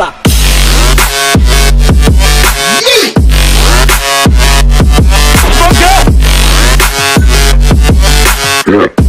さ。イエ